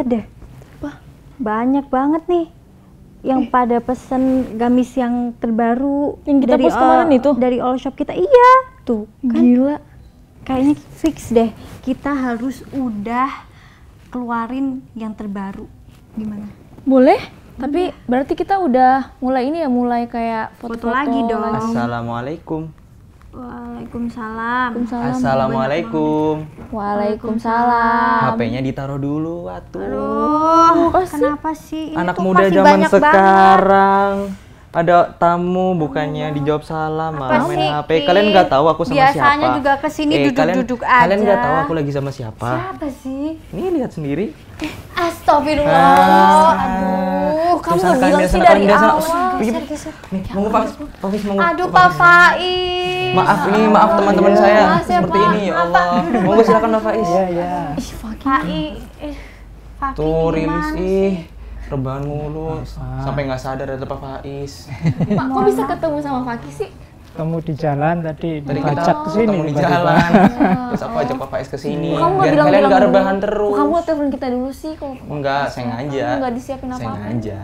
lihat deh. Wah, banyak banget nih yang pada pesen gamis yang terbaru Yang kita post all- kemarin itu? dari all shop kita. Iya, tuh. Kan Gila. kayaknya fix deh. Kita harus udah keluarin yang terbaru. Gimana? Boleh, tapi berarti kita udah mulai ini ya, mulai kayak Foto foto-foto lagi dong. Assalamualaikum. Waalaikumsalam. Assalamualaikum. Waalaikumsalam. HP-nya ditaruh dulu, atuh. Aduh, sih? kenapa sih? Ini Anak tuh muda zaman banyak banget. sekarang. Ada tamu bukannya dijawab salam malah main HP. Kalian nggak tahu aku sama Biasanya siapa. juga ke sini Eh, kalian- duduk-duduk Kalian nggak aja. tahu aku lagi sama siapa. Siapa sih? Ini lihat sendiri. Astagfirullah. Ah. Aduh, kamu nggak kalian bilang sih dari awal. Pergi. Geser, geser. Nih, mau Pak mau Aduh, Pak Faiz. Maaf nih, maaf teman-teman saya Maaf ya, seperti ini ya Allah. Monggo silakan Pak Faiz. Iya, iya. Ih, Faiz. Tuh rilis sih? ih. Rebahan mulu sampai nggak sadar ada Pak Faiz. Pak, kok bisa ketemu sama Fakih sih? Ketemu di jalan tadi, Tadi kita bacak ke sini ketemu di jalan. Terus aku ajak Pak Faiz ke sini. Kamu nggak Biar bilang kalian nggak rebahan terus. Kamu telepon kita dulu sih kok. Enggak, sengaja. Kamu nggak disiapin apa-apa. Sengaja.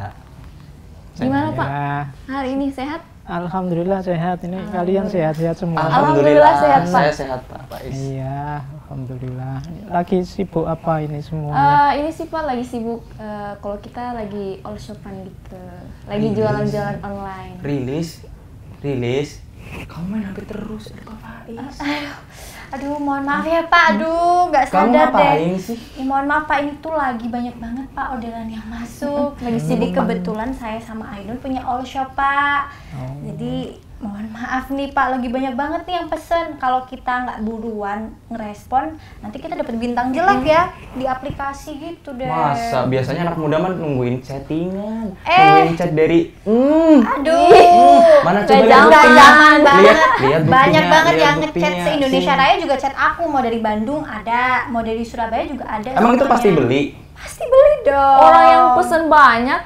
Gimana Pak? Ya, Hari ini sehat? Alhamdulillah sehat. Ini kalian sehat-sehat semua. Alhamdulillah sehat, Pak. Saya sehat Pak Faiz. Iya, alhamdulillah. Lagi sibuk apa ini semuanya? Eh, ini sih Pak lagi sibuk. eh, kalau kita lagi all shopan gitu, lagi jualan-jualan online. Rilis, rilis. Kamu main HP terus, ada Pak Faiz. Aduh, mohon maaf ya Pak. Aduh, nggak Kamu sadar ngapain deh. sih? Ya, mohon maaf Pak, ini tuh lagi banyak banget Pak orderan yang masuk. Lagi Jadi kebetulan saya sama Ainun punya all shop Pak. Jadi mohon maaf nih Pak, lagi banyak banget nih yang pesen. Kalau kita nggak buruan ngerespon, nanti kita dapat bintang jelek ya di aplikasi gitu deh. Masa biasanya anak muda mah nungguin chattingan, Eh. nungguin chat dari hmm, Aduh. mana Nggak coba lihat jangan, banget. Lihat, lihat Banyak banget lihat yang ngechat se-Indonesia Sini. Raya juga chat aku. Mau dari Bandung ada, mau dari Surabaya juga ada. Emang itu pasti beli? Pasti beli dong. Orang yang pesen banyak,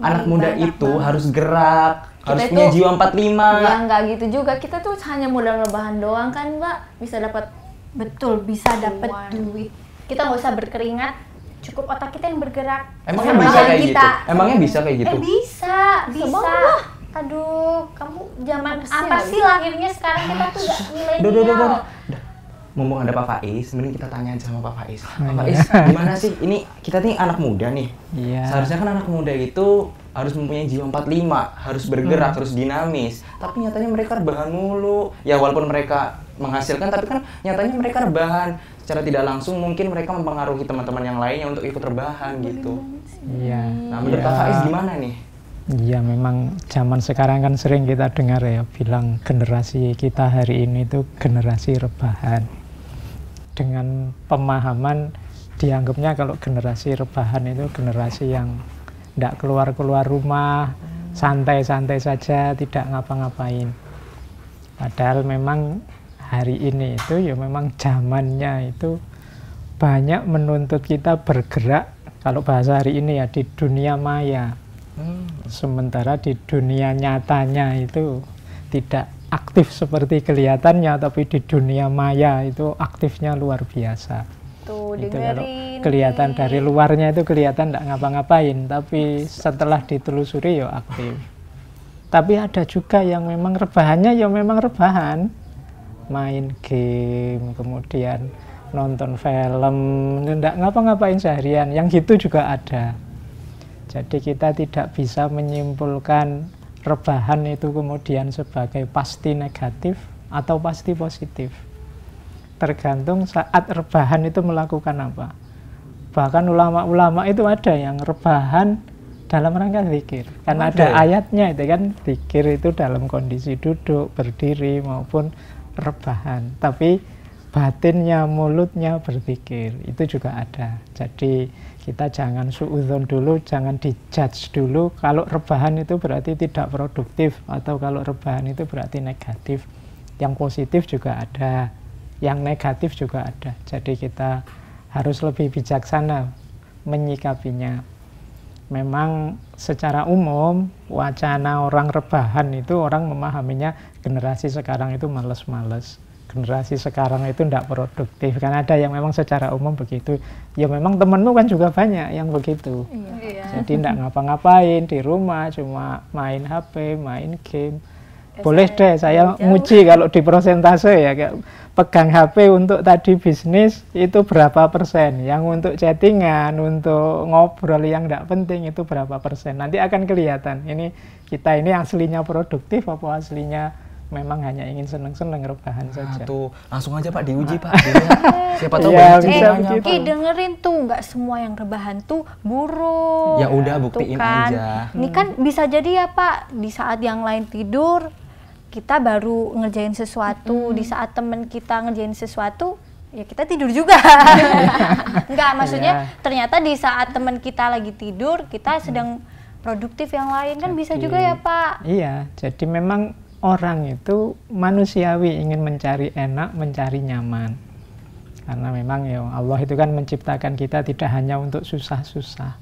Anak muda itu harus gerak, harus Kita punya itu- jiwa 45. ya nggak gitu juga. Kita tuh hanya modal rebahan doang kan Mbak, bisa dapat Betul, bisa dapat duit. Kita nggak usah berkeringat, cukup otak kita yang bergerak. Emangnya Sama bisa kayak gitu? Emangnya bisa kayak gitu? Eh bisa, bisa. lah. Aduh, kamu zaman Apa sih apa nggak sih lahirnya sekarang kita tuh udah Duh, duh, duh, duh, milenial. Mumpung ada Pak Faiz, mending kita tanya aja sama Pak Faiz. Pak iya. Faiz, gimana sih? Ini kita nih anak muda nih. Iya. Seharusnya kan anak muda itu harus mempunyai jiwa 45, harus bergerak, Hmm. harus dinamis. Tapi nyatanya mereka rebahan mulu. Ya walaupun mereka menghasilkan, tapi kan nyatanya mereka rebahan. Secara tidak langsung mungkin mereka mempengaruhi teman-teman yang lainnya untuk ikut rebahan gitu. Iya. Nah menurut Iya. Faiz gimana nih? Iya memang zaman sekarang kan sering kita dengar ya bilang generasi kita hari ini itu generasi rebahan dengan pemahaman dianggapnya kalau generasi rebahan itu generasi yang tidak keluar-keluar rumah santai-santai saja tidak ngapa-ngapain. Padahal memang hari ini itu ya memang zamannya itu banyak menuntut kita bergerak. Kalau bahasa hari ini ya di dunia maya. Hmm. sementara di dunia nyatanya itu tidak aktif seperti kelihatannya tapi di dunia maya itu aktifnya luar biasa. Tuh, itu kalau dengerin. Kelihatan dari luarnya itu kelihatan tidak ngapa-ngapain tapi setelah ditelusuri ya aktif tapi ada juga yang memang rebahannya ya memang rebahan main game kemudian nonton film tidak ngapa-ngapain seharian yang gitu juga ada jadi kita tidak bisa menyimpulkan rebahan itu kemudian sebagai pasti negatif atau pasti positif. Tergantung saat rebahan itu melakukan apa. Bahkan ulama-ulama itu ada yang rebahan dalam rangka zikir. Karena Ada ada ya? ayatnya itu kan zikir itu dalam kondisi duduk, berdiri maupun rebahan. Tapi batinnya, mulutnya berzikir itu juga ada. Jadi kita jangan suudzon dulu, jangan dijudge dulu. Kalau rebahan itu berarti tidak produktif atau kalau rebahan itu berarti negatif. Yang positif juga ada, yang negatif juga ada. Jadi kita harus lebih bijaksana menyikapinya. Memang secara umum wacana orang rebahan itu orang memahaminya generasi sekarang itu males-males. generasi sekarang itu tidak produktif kan ada yang memang secara umum begitu ya memang temenmu kan juga banyak yang begitu Iya. jadi tidak ngapa-ngapain di rumah cuma main HP main game boleh deh saya nguji kalau di persentase ya kayak pegang HP untuk tadi bisnis itu berapa persen yang untuk chattingan untuk ngobrol yang tidak penting itu berapa persen nanti akan kelihatan ini kita ini aslinya produktif apa aslinya memang hanya ingin seneng-seneng rebahan Nah, saja tuh langsung aja Pak diuji Pak. Dilihat. Siapa tahu banyak bisa Eh. Pak. Ki dengerin tuh, nggak semua yang rebahan tuh buruk. Ya udah, buktiin kan. aja. Ini kan bisa jadi ya Pak, di saat yang lain tidur, kita baru ngerjain sesuatu. Di saat temen kita ngerjain sesuatu, ya kita tidur juga. Enggak, maksudnya Iya. ternyata di saat temen kita lagi tidur, kita sedang produktif yang lain kan bisa Jadi, juga ya Pak. Iya, jadi memang orang itu manusiawi ingin mencari enak, mencari nyaman. Karena memang ya Allah itu kan menciptakan kita tidak hanya untuk susah-susah.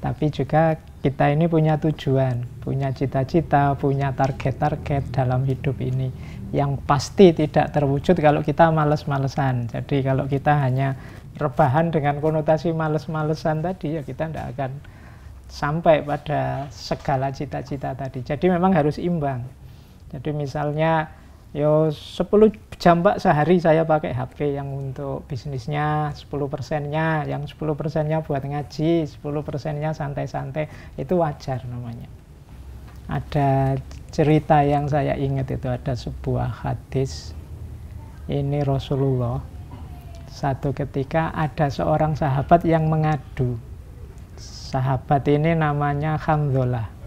Tapi juga kita ini punya tujuan, punya cita-cita, punya target-target dalam hidup ini yang pasti tidak terwujud kalau kita males-malesan. Jadi kalau kita hanya rebahan dengan konotasi males-malesan tadi ya kita tidak akan sampai pada segala cita-cita tadi. Jadi memang harus imbang. Jadi misalnya yo 10 jam Pak sehari saya pakai HP yang untuk bisnisnya 10 persennya, yang 10 persennya buat ngaji, 10 persennya santai-santai, itu wajar namanya. Ada cerita yang saya ingat itu ada sebuah hadis. Ini Rasulullah satu ketika ada seorang sahabat yang mengadu. Sahabat ini namanya Hamdolah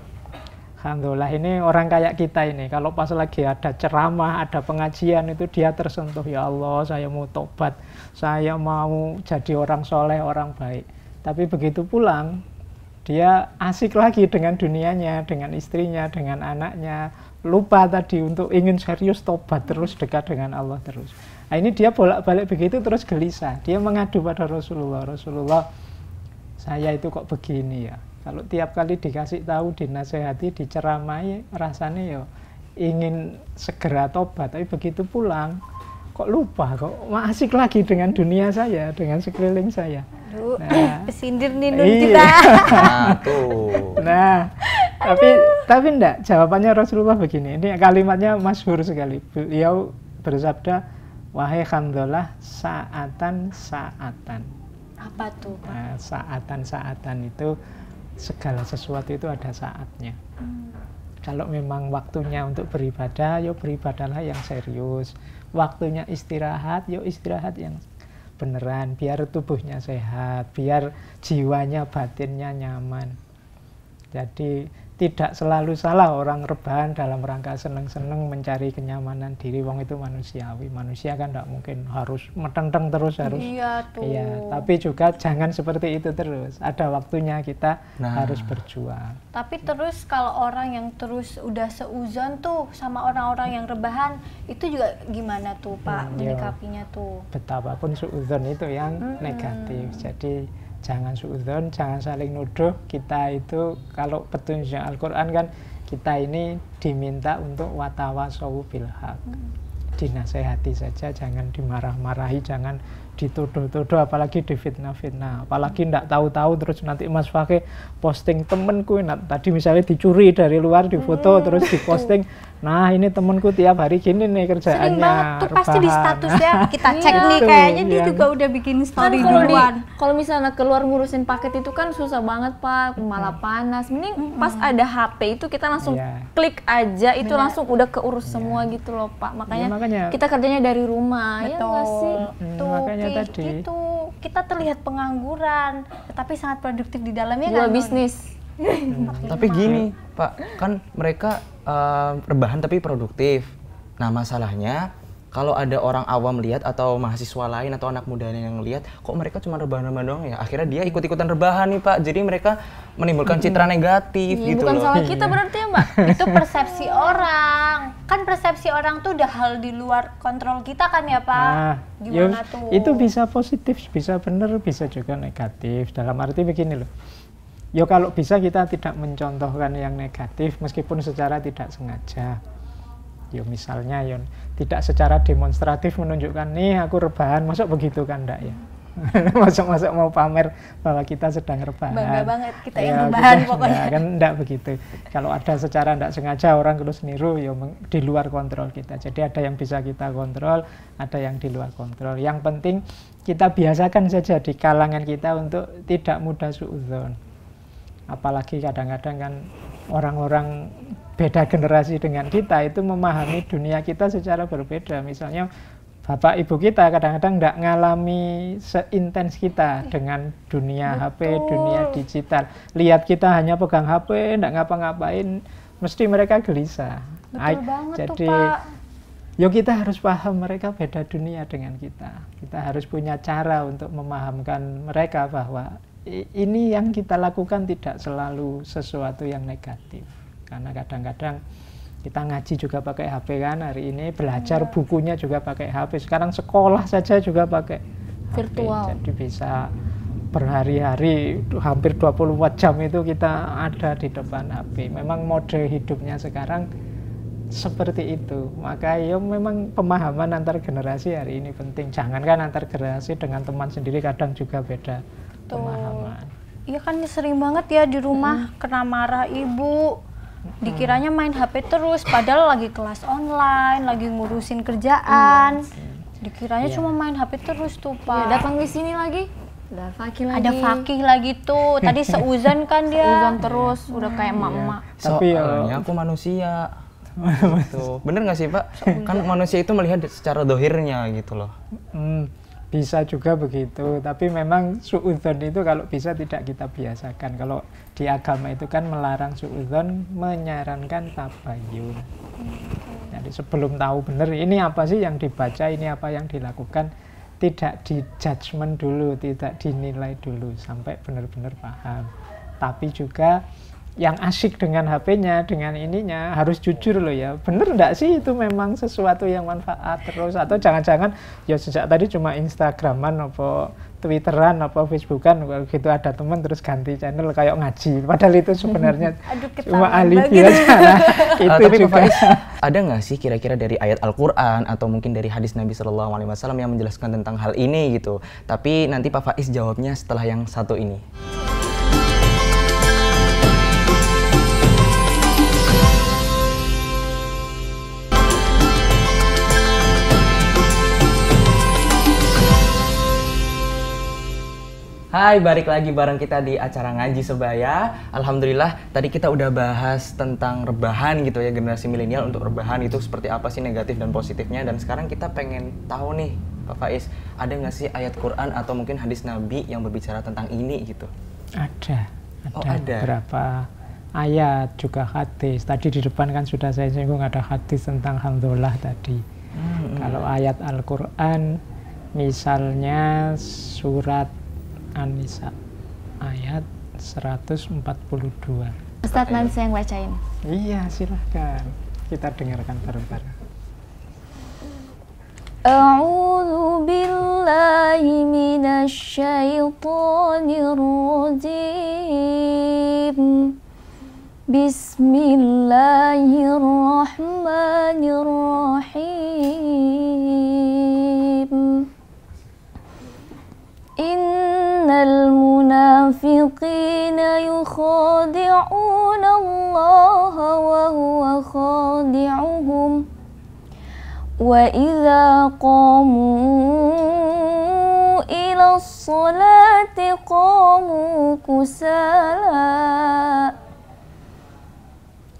Alhamdulillah ini orang kayak kita ini kalau pas lagi ada ceramah, ada pengajian itu dia tersentuh ya Allah saya mau tobat, saya mau jadi orang soleh, orang baik. Tapi begitu pulang dia asik lagi dengan dunianya, dengan istrinya, dengan anaknya, lupa tadi untuk ingin serius tobat terus dekat dengan Allah terus. Nah, ini dia bolak-balik begitu terus gelisah. Dia mengadu pada Rasulullah, Rasulullah saya itu kok begini ya kalau tiap kali dikasih tahu dinasehati diceramai rasanya ya ingin segera tobat tapi begitu pulang kok lupa kok asik lagi dengan dunia saya dengan sekeliling saya Duh, Nah. pesindir nih Nun Iya. kita. Nah, tuh. nah tapi tapi enggak jawabannya Rasulullah begini ini kalimatnya masyhur sekali beliau bersabda wahai khandolah saatan saatan Apa tuh? Pak? Nah, saatan-saatan itu segala sesuatu itu ada saatnya. Kalau memang waktunya untuk beribadah, yuk beribadahlah yang serius. Waktunya istirahat, yuk istirahat yang beneran. Biar tubuhnya sehat, biar jiwanya, batinnya nyaman. Jadi tidak selalu salah orang rebahan dalam rangka seneng-seneng mencari kenyamanan diri. Wong itu manusiawi. Manusia kan tidak mungkin harus metenteng terus harus Iya tuh. Iya, tapi juga jangan seperti itu terus. Ada waktunya kita Nah. harus berjuang. Tapi terus kalau orang yang terus udah seuzon tuh sama orang-orang yang rebahan itu juga gimana tuh Pak Hmm, iya. menyikapinya tuh? Betapapun suudzon itu yang negatif. Jadi jangan suudzon, jangan saling nuduh. Kita itu kalau petunjuk Al-Qur'an kan kita ini diminta untuk watawasawu bil haq. Dinasehati saja, jangan dimarah-marahi, jangan dituduh-tuduh, apalagi difitnah-fitnah. Apalagi ndak tahu-tahu terus nanti Mas Fakih posting temenku, nah, tadi misalnya dicuri dari luar, difoto terus diposting. Nah ini temenku tiap hari gini nih kerjaannya. Sering banget tuh pasti di rebahan. status ya kita cek Iya. nih Tuh, kayaknya dia yang- juga udah bikin kan story kalau di duluan. kalau misalnya keluar ngurusin paket itu kan susah banget pak malah panas mending pas ada HP itu kita langsung Iya. klik aja itu langsung udah keurus semua gitu loh pak makanya, Ya, makanya- kita kerjanya dari rumah ya nggak sih Hmm, Tuh, makanya Ki, tadi. itu kita terlihat pengangguran, tetapi sangat produktif di dalamnya kan, Nun? bisnis Tapi gini, Pak, kan mereka eh, rebahan tapi produktif. Nah, masalahnya kalau ada orang awam lihat atau mahasiswa lain atau anak muda yang lihat, kok mereka cuma rebahan-rebahan doang ya? Akhirnya dia ikut-ikutan rebahan nih, Pak. Jadi mereka menimbulkan citra negatif Iya, gitu bukan loh. salah kita berarti ya mbak itu persepsi orang kan persepsi orang tuh udah hal di luar kontrol kita kan ya pak Nah, gimana ya, tuh Itu bisa positif, bisa benar, bisa juga negatif. Dalam arti begini loh. Ya kalau bisa kita tidak mencontohkan yang negatif meskipun secara tidak sengaja. Ya misalnya ya tidak secara demonstratif menunjukkan nih aku rebahan, masuk begitu kan enggak ya? Masuk-masuk mau pamer bahwa kita sedang rebahan. Bangga banget kita yang Ya, rebahan kita- pokoknya. enggak, kan enggak begitu. Kalau ada secara enggak sengaja orang terus niru ya di luar kontrol kita. Jadi ada yang bisa kita kontrol, ada yang di luar kontrol. Yang penting kita biasakan saja di kalangan kita untuk tidak mudah suudzon. Apalagi kadang-kadang kan orang-orang beda generasi dengan kita itu memahami dunia kita secara berbeda. Misalnya bapak ibu kita kadang-kadang tidak ngalami seintens kita dengan dunia HP, dunia digital. Lihat kita hanya pegang HP, tidak ngapa-ngapain, mesti mereka gelisah. Betul Ai- banget Jadi tuh Pak. Yo kita harus paham mereka beda dunia dengan kita. Kita harus punya cara untuk memahamkan mereka bahwa ini yang kita lakukan tidak selalu sesuatu yang negatif. Karena kadang-kadang kita ngaji juga pakai HP kan hari ini, belajar bukunya juga pakai HP. Sekarang sekolah saja juga pakai HP. Virtual. Jadi bisa berhari-hari hampir 24 jam itu kita ada di depan HP. Memang mode hidupnya sekarang seperti itu. Maka ya memang pemahaman antar generasi hari ini penting. Jangankan antar generasi dengan teman sendiri kadang juga beda pemahaman. Iya kan sering banget ya di rumah kena marah ibu. Dikiranya main HP terus, padahal lagi kelas online, lagi ngurusin kerjaan. Dikiranya Iya. cuma main HP terus tuh Ya, pak. datang di sini lagi. Udah fakir lagi. Ada fakih lagi tuh. Tadi seuzan kan dia. Uzon terus, udah kayak emak-emak. Tapi ya- Soalnya aku manusia. gitu. Bener nggak sih Pak? Kan manusia itu melihat secara dohirnya gitu loh. Hmm, bisa juga begitu, tapi memang suudzon itu kalau bisa tidak kita biasakan. Kalau di agama itu kan melarang suudzon, menyarankan tabayun. Jadi sebelum tahu benar ini apa sih yang dibaca, ini apa yang dilakukan, tidak di judgment dulu, tidak dinilai dulu sampai benar-benar paham. Tapi juga yang asik dengan HP-nya, dengan ininya harus jujur loh ya. Bener enggak sih itu memang sesuatu yang manfaat terus atau jangan-jangan ya sejak tadi cuma Instagraman apa Twitteran apa Facebookan kalau gitu ada teman terus ganti channel kayak ngaji. Padahal itu sebenarnya Aduh, cuma alibi banget. aja. Nah, Eh, itu tapi Pak juga. Faiz, ada nggak sih kira-kira dari ayat Al-Quran atau mungkin dari hadis Nabi Shallallahu Alaihi Wasallam yang menjelaskan tentang hal ini gitu? Tapi nanti Pak Faiz jawabnya setelah yang satu ini. Hai, balik lagi bareng kita di acara ngaji sebaya. Alhamdulillah, tadi kita udah bahas tentang rebahan gitu ya generasi milenial untuk rebahan itu seperti apa sih negatif dan positifnya. Dan sekarang kita pengen tahu nih, Pak Faiz, ada nggak sih ayat Quran atau mungkin hadis Nabi yang berbicara tentang ini gitu? Ada, ada, Oh, ada. beberapa ayat juga hadis. Tadi di depan kan sudah saya singgung ada hadis tentang alhamdulillah tadi. Hmm, Kalau ayat Al-Qur'an misalnya surat An-Nisa ayat 142. Ustadz nanti saya yang bacain. Iya, silahkan. Kita dengarkan bareng-bareng. أعوذ بالله من الشيطان الرجيم بسم الله الرحمن الرحيم إن المنافقين يخادعون الله وهو خادعهم. وإذا قاموا إلى الصلاة قاموا كسالى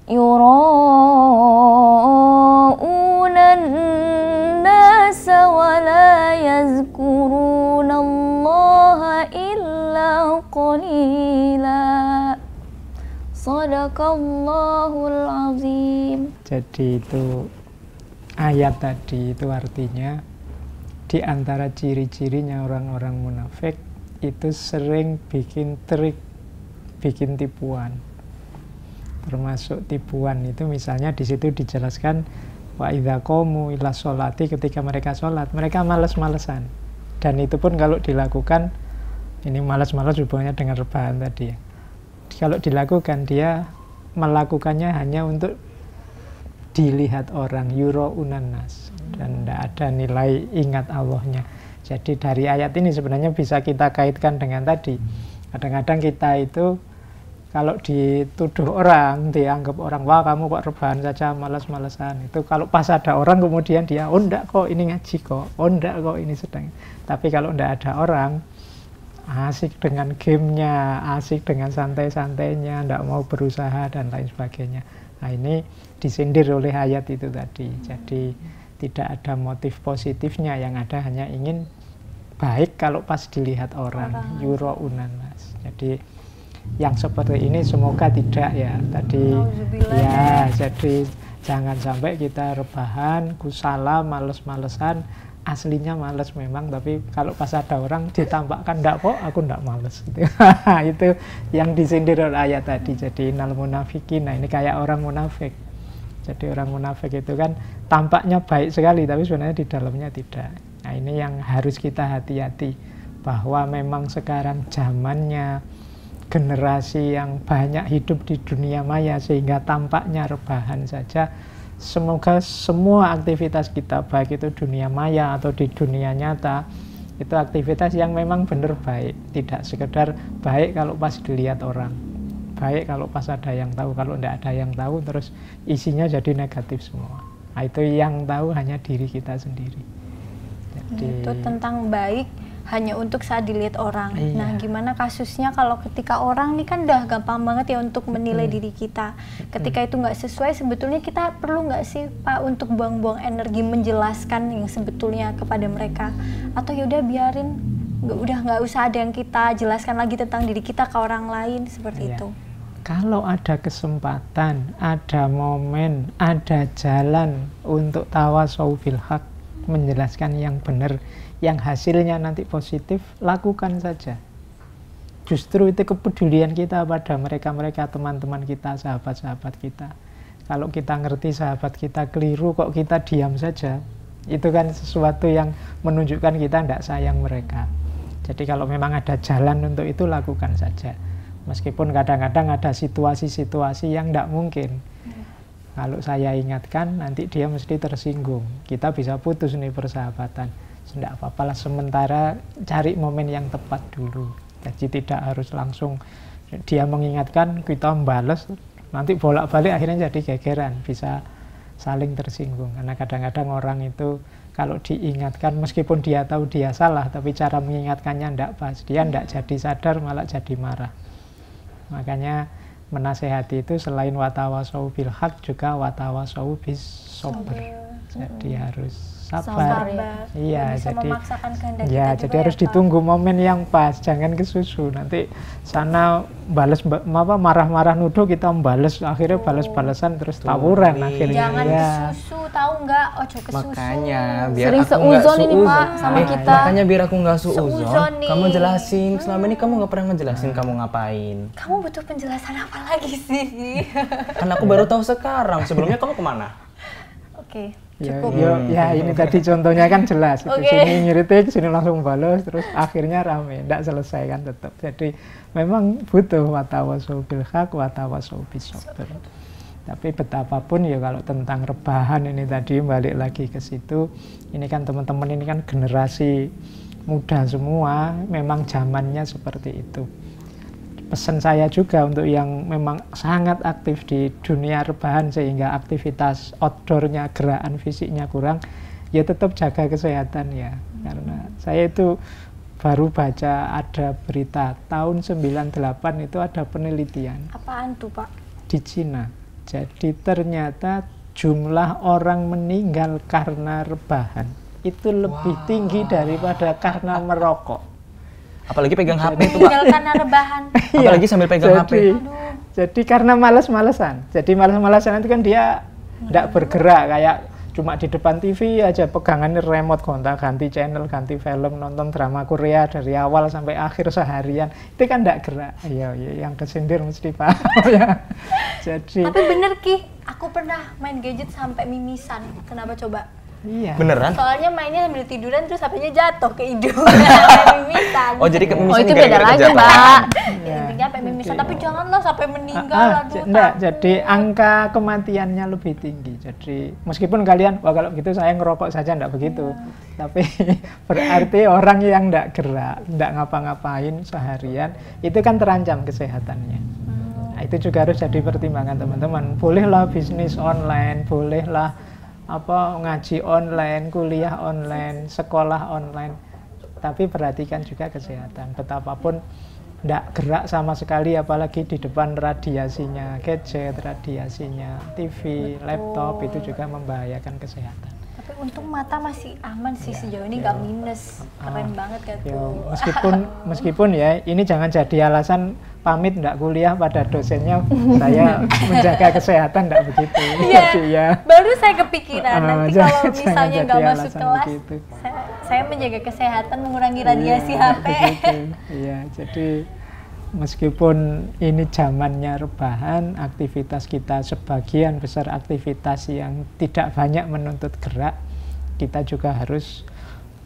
يراءون qawila Sadaqallahul azim Jadi itu ayat tadi itu artinya di antara ciri-cirinya orang-orang munafik itu sering bikin trik, bikin tipuan. Termasuk tipuan itu misalnya di situ dijelaskan wa idza qamu ila sholati ketika mereka sholat mereka males-malesan. Dan itu pun kalau dilakukan ini malas-malas hubungannya dengan rebahan tadi. Ya. Kalau dilakukan dia melakukannya hanya untuk dilihat orang yuro unanas dan tidak ada nilai ingat Allahnya. Jadi dari ayat ini sebenarnya bisa kita kaitkan dengan tadi. Kadang-kadang kita itu kalau dituduh orang dianggap orang wah kamu kok rebahan saja malas-malesan itu kalau pas ada orang kemudian dia oh enggak kok ini ngaji kok. Oh enggak kok ini sedang. Tapi kalau enggak ada orang asik dengan gamenya, asik dengan santai-santainya, enggak mau berusaha dan lain sebagainya. Nah ini disindir oleh ayat itu tadi. Jadi tidak ada motif positifnya, yang ada hanya ingin baik kalau pas dilihat orang, orang. yuro unanas. Jadi yang seperti ini semoga tidak ya. Tadi ya, jadi jangan sampai kita rebahan, kusala, males-malesan aslinya males memang tapi kalau pas ada orang ditampakkan ndak kok aku ndak males. Gitu. itu yang disindir oleh ayat tadi. Jadi nal munafikin nah ini kayak orang munafik. Jadi orang munafik itu kan tampaknya baik sekali tapi sebenarnya di dalamnya tidak. Nah ini yang harus kita hati-hati bahwa memang sekarang zamannya generasi yang banyak hidup di dunia maya sehingga tampaknya rebahan saja semoga semua aktivitas kita baik itu dunia maya atau di dunia nyata itu aktivitas yang memang benar baik. Tidak sekedar baik kalau pas dilihat orang baik kalau pas ada yang tahu. Kalau tidak ada yang tahu terus isinya jadi negatif semua. Nah, itu yang tahu hanya diri kita sendiri. Jadi, itu tentang baik hanya untuk saat dilihat orang. Iya. Nah, gimana kasusnya kalau ketika orang nih kan udah gampang banget ya untuk menilai hmm. diri kita. Ketika itu nggak sesuai, sebetulnya kita perlu nggak sih Pak untuk buang-buang energi menjelaskan yang sebetulnya kepada mereka? Atau yaudah biarin, nggak udah nggak usah ada yang kita jelaskan lagi tentang diri kita ke orang lain seperti iya. itu. Kalau ada kesempatan, ada momen, ada jalan untuk tawasaw bil hak, menjelaskan yang benar, yang hasilnya nanti positif, lakukan saja. Justru itu kepedulian kita pada mereka-mereka teman-teman kita, sahabat-sahabat kita. Kalau kita ngerti sahabat kita keliru, kok kita diam saja, itu kan sesuatu yang menunjukkan kita tidak sayang mereka. Jadi kalau memang ada jalan untuk itu, lakukan saja. Meskipun kadang-kadang ada situasi-situasi yang tidak mungkin. Kalau saya ingatkan, nanti dia mesti tersinggung. Kita bisa putus nih persahabatan tidak apa-apa lah sementara cari momen yang tepat dulu. Jadi tidak harus langsung dia mengingatkan kita membalas nanti bolak-balik akhirnya jadi gegeran bisa saling tersinggung. Karena kadang-kadang orang itu kalau diingatkan meskipun dia tahu dia salah tapi cara mengingatkannya tidak pas. Dia tidak jadi sadar malah jadi marah. Makanya menasehati itu selain watawasau bil hak juga watawasau bis sober. jadi harus sabar. ya. Iya, jadi ya, jadi harus ya, ditunggu momen yang pas, jangan kesusu. Nanti sana balas apa marah-marah nuduh kita membalas akhirnya oh. balas-balasan terus tawuran akhirnya. Jangan ya. kesusu, tahu nggak? Ojo kesusu. Makanya biar Sering aku seuzon ini Mak sama kita. Makanya biar aku nggak seuzon, kamu jelasin. Selama ini kamu nggak pernah ngejelasin hmm. kamu ngapain. Kamu butuh penjelasan apa lagi sih? kan aku baru tahu sekarang. Sebelumnya kamu ke mana? Oke. Okay. Ya, cukup. Ya, ya ini tadi contohnya kan jelas. Okay. Sini ngiritik, sini langsung balas, terus akhirnya rame, tidak selesai kan tetap. Jadi memang butuh watawasul bil hak, watawasul bisober. Tapi betapapun ya kalau tentang rebahan ini tadi balik lagi ke situ, ini kan teman-teman ini kan generasi muda semua, memang zamannya seperti itu pesan saya juga untuk yang memang sangat aktif di dunia rebahan sehingga aktivitas outdoornya gerakan fisiknya kurang ya tetap jaga kesehatan ya. Karena saya itu baru baca ada berita tahun 98 itu ada penelitian apaan tuh pak? di Cina. Jadi ternyata jumlah orang meninggal karena rebahan itu lebih wow. tinggi daripada karena merokok apalagi pegang HP itu pak. karena rebahan iya. apalagi sambil pegang jadi, HP jadi karena males-malesan jadi males-malesan itu kan dia tidak bergerak kayak cuma di depan TV aja pegangan remote kontak ganti channel ganti film nonton drama Korea dari awal sampai akhir seharian. Itu kan tidak gerak. Iya ya, yang kesindir mesti pak. Ya. Jadi tapi bener ki. Aku pernah main gadget sampai mimisan. Kenapa coba Iya. Beneran? Soalnya mainnya sambil tiduran terus HP-nya jatuh ke hidung. Mimisan. Oh jadi ke Oh misalnya itu beda lagi mbak. Ya, intinya sampai mimisan, tapi janganlah sampai meninggal Ah, ah, aduh, enggak, takut. jadi angka kematiannya lebih tinggi. Jadi meskipun kalian, wah kalau gitu saya ngerokok saja enggak begitu. Tapi berarti orang yang enggak gerak, enggak ngapa-ngapain seharian, itu kan terancam kesehatannya. Nah, itu juga harus jadi pertimbangan teman-teman. Bolehlah bisnis online, bolehlah apa ngaji online, kuliah online, sekolah online. Tapi perhatikan juga kesehatan. Betapapun tidak gerak sama sekali apalagi di depan radiasinya gadget, radiasinya TV, laptop itu juga membahayakan kesehatan. Untung mata masih aman sih sejauh ini nggak minus. Keren banget kan Ya, tuh. meskipun meskipun ya ini jangan jadi alasan pamit ndak kuliah pada dosennya saya menjaga kesehatan ndak begitu. Iya, Jadi ya baru saya kepikiran Ah, nanti jangan- kalau misalnya nggak masuk kelas, begitu. saya, saya menjaga kesehatan mengurangi radiasi Iya, HP. Iya, jadi meskipun ini zamannya rebahan, aktivitas kita sebagian besar aktivitas yang tidak banyak menuntut gerak, kita juga harus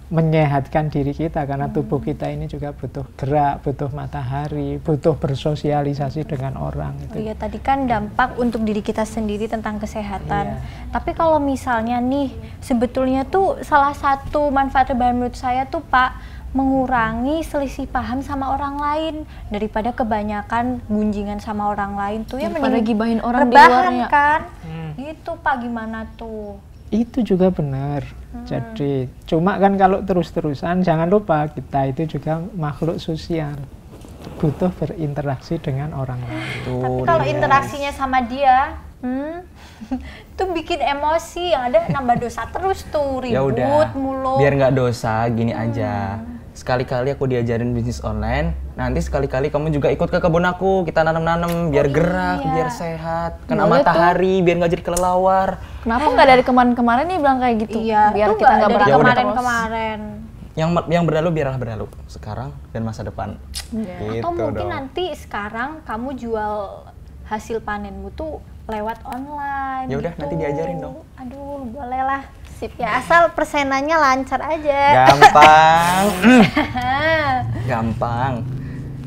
menyehatkan diri kita karena tubuh kita ini juga butuh gerak, butuh matahari, butuh bersosialisasi dengan orang Oh itu. iya, tadi kan dampak untuk diri kita sendiri tentang kesehatan. Iya. Tapi kalau misalnya nih, sebetulnya tuh salah satu manfaat rebahan menurut saya tuh Pak mengurangi selisih paham sama orang lain daripada kebanyakan gunjingan sama orang lain tuh ya Daripada mending gibahin orang di rebahan luar ya. kan. Hmm. Gitu Pak gimana tuh? Itu juga benar. Jadi cuma kan kalau terus-terusan jangan lupa kita itu juga makhluk sosial. Butuh berinteraksi dengan orang lain. Tapi kalau dia. interaksinya sama dia, hmm, itu bikin emosi yang ada nambah dosa terus tuh ribut ya udah mulu. biar nggak dosa gini aja sekali-kali aku diajarin bisnis online nanti sekali-kali kamu juga ikut ke kebun aku kita nanam-nanam biar gerak iya. biar sehat kena Boleh tuh. matahari biar nggak jadi kelelawar Kenapa nggak dari kemarin-kemarin nih bilang kayak gitu? Iya, Biar tuh kita nggak dari berantem Ya kemarin-kemarin. yang yang berlalu biarlah berlalu sekarang dan masa depan gitu Atau mungkin dong. nanti sekarang kamu jual hasil panenmu tuh lewat online. Ya udah, gitu. nanti diajarin dong. Aduh, boleh lah. Sip ya, asal persenannya lancar aja. gampang gampang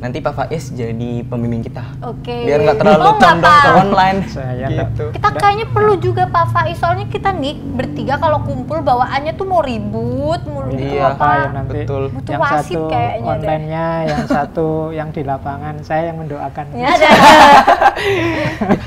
nanti Pak Faiz jadi pembimbing kita Oke. biar nggak terlalu Oh, condong ke online Saya gitu Kita kayaknya perlu juga Pak Faiz, soalnya kita nih bertiga kalau kumpul bawaannya tuh mau ribut, mulu gitu Iya, apa ya Pak. nanti betul. Butuh yang wasit satu kayaknya deh. online-nya, yang satu yang di lapangan, saya yang mendoakan. Ya, ada.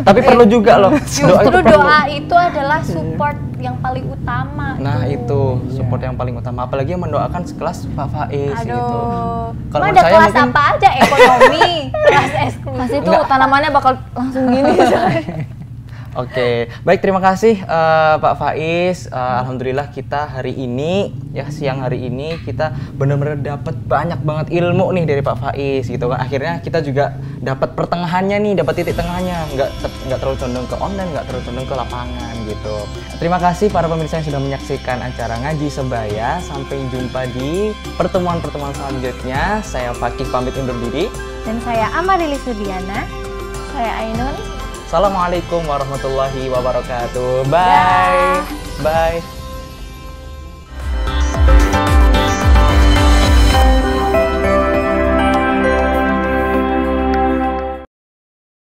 tapi perlu juga loh doa Justru itu perlu. doa itu adalah support yang paling utama. Nah tuh. itu support yang paling utama, apalagi yang mendoakan sekelas Pak Faiz gitu. Aduh. Kalau ada saya kelas mungkin- apa aja? Ekonomi, kelas eksklusif. Pasti tuh tanamannya bakal langsung gini. Oke, baik terima kasih eh, Pak Faiz. Eh, Alhamdulillah kita hari ini ya siang hari ini kita benar-benar dapat banyak banget ilmu nih dari Pak Faiz gitu kan. Akhirnya kita juga dapat pertengahannya nih, dapat titik tengahnya, nggak nggak terlalu condong ke online, nggak terlalu condong ke lapangan gitu. Terima kasih para pemirsa yang sudah menyaksikan acara ngaji sebaya. Sampai jumpa di pertemuan-pertemuan selanjutnya. Saya Fakih pamit undur diri. Dan saya Amarilis Sudiana. Saya Ainun. Assalamualaikum warahmatullahi wabarakatuh. Bye. Bye.